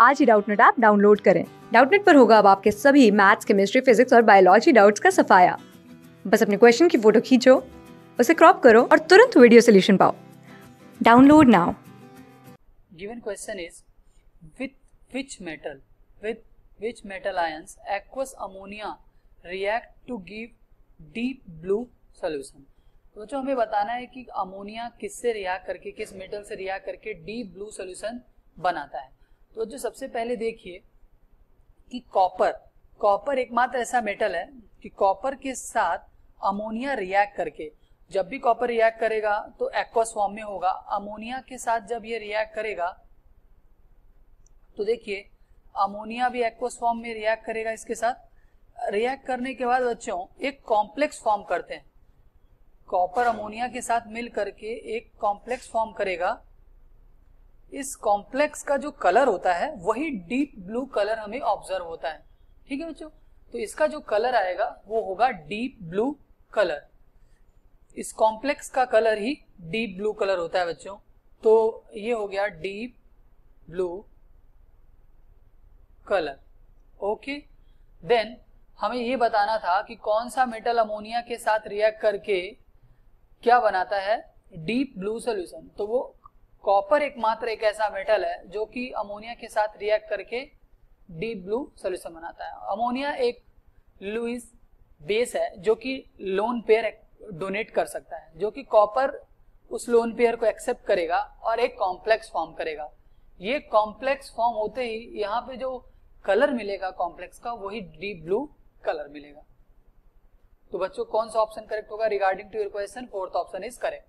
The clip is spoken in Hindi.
आज ही डाउटनेट ऐप डाउनलोड करें। डाउटनेट पर होगा अब आपके सभी मैथ्स, केमिस्ट्री, फिजिक्स और बायोलॉजी डाउट्स का सफाया। बस अपने क्वेश्चन की फ़ोटो खींचो, उसे क्रॉप करो और तुरंत वीडियो सोल्यूशन पाओ। Download now. Given question is, with which metal, with which metal ions aqueous ammonia react to give deep blue solution? तो जो हमें बताना है कि अमोनिया किससे रिएक्ट करके, किस मेटल से रिएक्ट करके डीप ब्लू सोल्यूशन बनाता है। तो जो सबसे पहले देखिए कि कॉपर कॉपर एकमात्र ऐसा मेटल है कि कॉपर के साथ अमोनिया रिएक्ट करके, जब भी कॉपर रिएक्ट करेगा तो एक्वस फॉर्म में होगा। अमोनिया के साथ जब ये रिएक्ट करेगा तो देखिए अमोनिया भी एक्वस फॉर्म में रिएक्ट करेगा इसके साथ। रिएक्ट करने के बाद बच्चों, एक कॉम्प्लेक्स फॉर्म करते हैं। कॉपर अमोनिया के साथ मिल करके एक कॉम्प्लेक्स फॉर्म करेगा। इस कॉम्प्लेक्स का जो कलर होता है, वही डीप ब्लू कलर हमें ऑब्ज़र्व होता है। ठीक है बच्चों? तो इसका जो कलर आएगा, वो होगा डीप ब्लू कलर इस कॉम्प्लेक्स का कलर ही डीप ब्लू कलर होता है बच्चों। तो ये हो गया deep blue colour okay then हमें ये बताना था कि कौन सा मेटल अमोनिया के साथ रिएक्ट करके क्या बनाता है? डीप ब्लू सोल्यूशन तो वो कॉपर एकमात्र एक ऐसा मेटल है जो कि अमोनिया के साथ रिएक्ट करके डीप ब्लू सोल्यूशन बनाता है। अमोनिया एक लुइस बेस है जो कि लोन पेयर डोनेट कर सकता है, जो कि कॉपर उस लोन पेयर को एक्सेप्ट करेगा और एक कॉम्प्लेक्स फॉर्म करेगा। ये कॉम्प्लेक्स फॉर्म होते ही यहाँ पे जो कलर मिलेगा कॉम्प्लेक्स का, वही डीप ब्लू कलर मिलेगा। तो बच्चों, कौन सा ऑप्शन करेक्ट होगा? Regarding to your question fourth option is correct